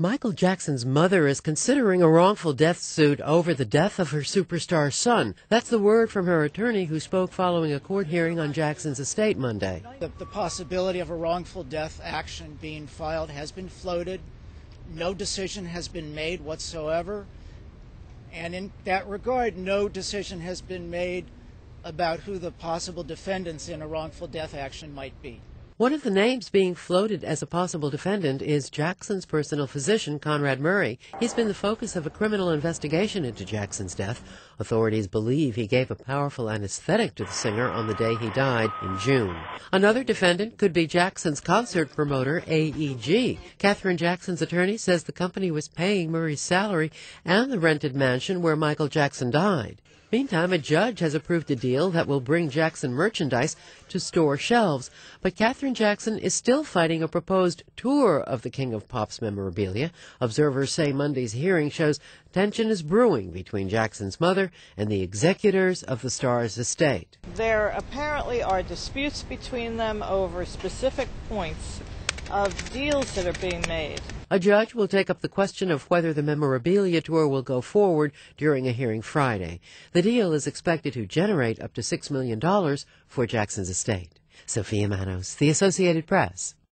Michael Jackson's mother is considering a wrongful death suit over the death of her superstar son. That's the word from her attorney who spoke following a court hearing on Jackson's estate Monday. The, the, possibility of a wrongful death action being filed has been floated. No decision has been made whatsoever. And in that regard, no decision has been made about who the possible defendants in a wrongful death action might be. One of the names being floated as a possible defendant is Jackson's personal physician, Conrad Murray. He's been the focus of a criminal investigation into Jackson's death. Authorities believe he gave a powerful anesthetic to the singer on the day he died in June. Another defendant could be Jackson's concert promoter, AEG. Katherine Jackson's attorney says the company was paying Murray's salary and the rented mansion where Michael Jackson died. Meantime, a judge has approved a deal that will bring Jackson merchandise to store shelves. But Katherine Jackson is still fighting a proposed tour of the King of Pop's memorabilia. Observers say Monday's hearing shows tension is brewing between Jackson's mother and the executors of the star's estate. There apparently are disputes between them over specific points of deals that are being made. A judge will take up the question of whether the memorabilia tour will go forward during a hearing Friday. The deal is expected to generate up to $6 million for Jackson's estate. Sophia Manos, The Associated Press.